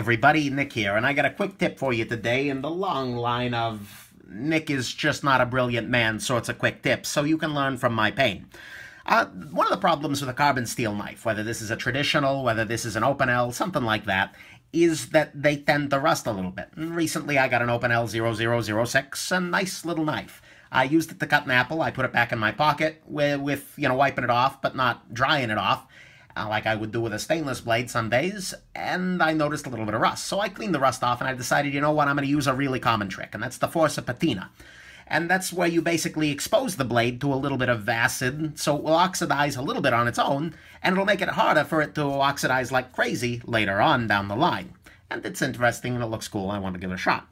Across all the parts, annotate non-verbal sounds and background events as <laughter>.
everybody, Nick here, and I got a quick tip for you today in the long line of Nick is just not a brilliant man sorts of quick tips, so you can learn from my pain. Uh, one of the problems with a carbon steel knife, whether this is a traditional, whether this is an Opinel, something like that, is that they tend to rust a little bit. Recently I got an Opinel 0006, a nice little knife. I used it to cut an apple. I put it back in my pocket with, with you know, wiping it off, but not drying it off uh, like I would do with a stainless blade some days, and I noticed a little bit of rust. So I cleaned the rust off, and I decided, you know what, I'm going to use a really common trick, and that's the forced patina. And that's where you basically expose the blade to a little bit of acid, so it will oxidize a little bit on its own, and it'll make it harder for it to oxidize like crazy later on down the line. And it's interesting, and it looks cool, I want to give it a shot.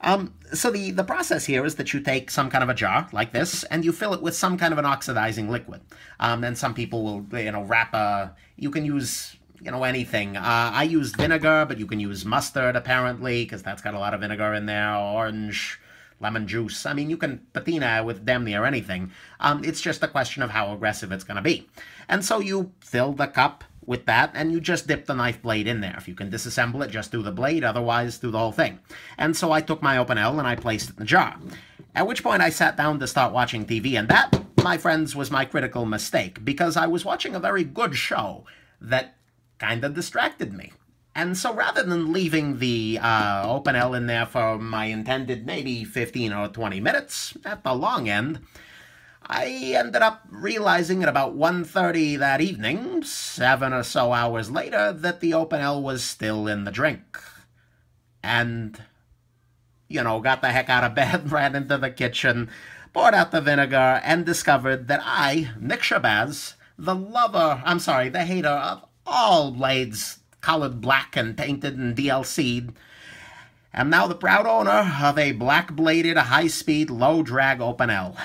Um, so the, the process here is that you take some kind of a jar like this and you fill it with some kind of an oxidizing liquid. Um, and some people will, you know, wrap a, you can use, you know, anything. Uh, I use vinegar, but you can use mustard apparently because that's got a lot of vinegar in there, orange, lemon juice. I mean, you can patina with damn near anything. Um, it's just a question of how aggressive it's going to be. And so you fill the cup with that, and you just dip the knife blade in there. If you can disassemble it, just do the blade, otherwise do the whole thing. And so I took my Opinel and I placed it in the jar. At which point I sat down to start watching TV, and that, my friends, was my critical mistake, because I was watching a very good show that kind of distracted me. And so rather than leaving the uh, L in there for my intended maybe 15 or 20 minutes, at the long end, I ended up realizing at about 1.30 that evening, seven or so hours later, that the Opinel was still in the drink. And, you know, got the heck out of <laughs> bed, ran into the kitchen, poured out the vinegar, and discovered that I, Nick Shabazz, the lover, I'm sorry, the hater of all blades colored black and painted and DLC'd, am now the proud owner of a black-bladed, high-speed, low-drag Opinel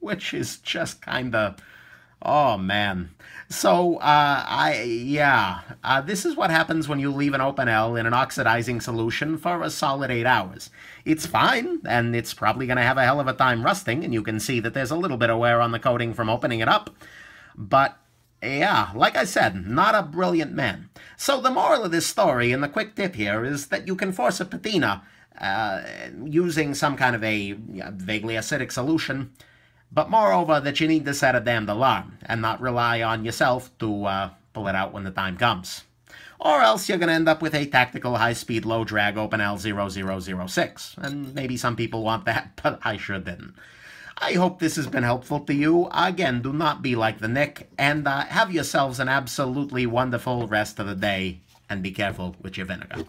which is just kind of, oh man. So, uh, I, yeah, uh, this is what happens when you leave an Opinel in an oxidizing solution for a solid eight hours. It's fine, and it's probably going to have a hell of a time rusting, and you can see that there's a little bit of wear on the coating from opening it up. But, yeah, like I said, not a brilliant man. So the moral of this story, and the quick tip here, is that you can force a patina uh, using some kind of a vaguely acidic solution but moreover, that you need to set a damned alarm and not rely on yourself to uh, pull it out when the time comes. Or else you're going to end up with a tactical high-speed low-drag Opinel 0006. And maybe some people want that, <laughs> but I sure didn't. I hope this has been helpful to you. Again, do not be like the Nick, and uh, have yourselves an absolutely wonderful rest of the day, and be careful with your vinegar.